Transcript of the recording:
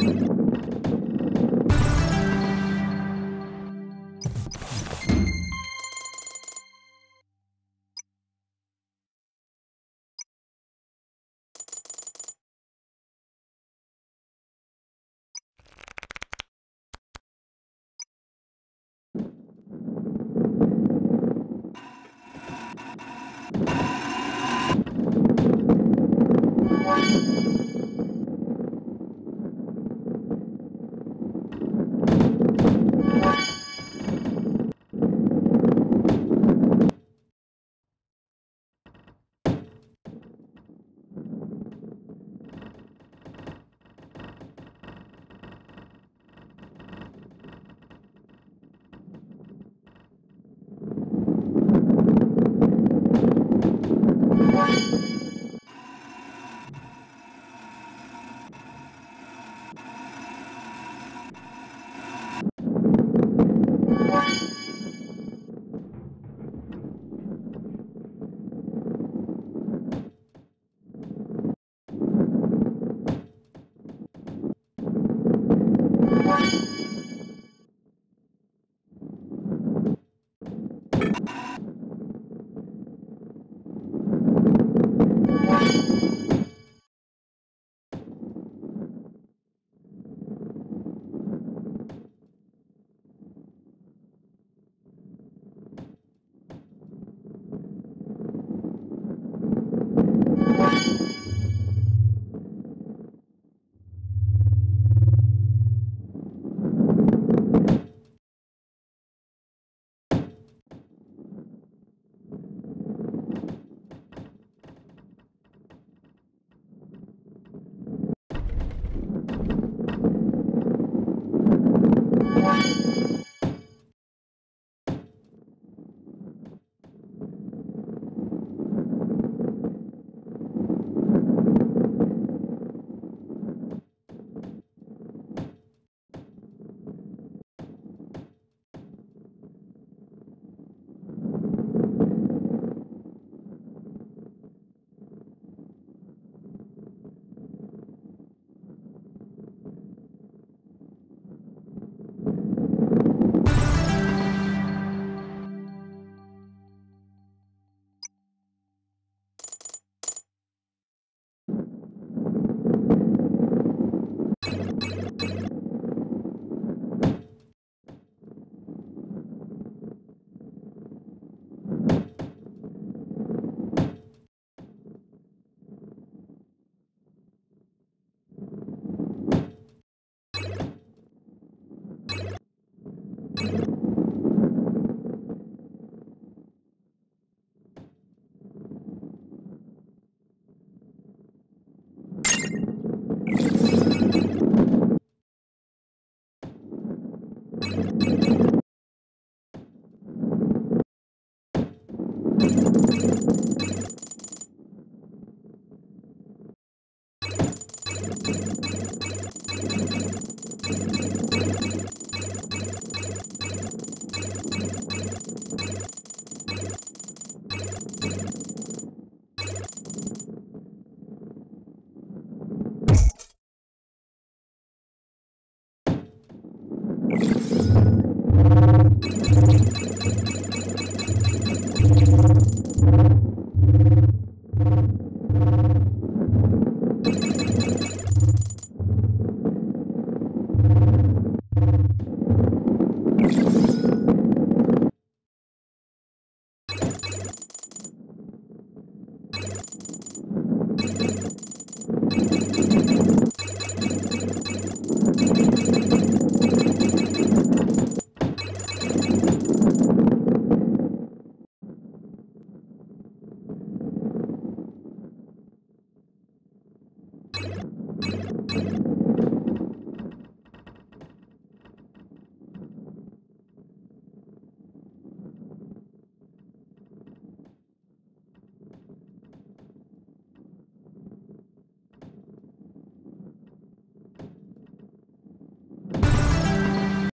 you you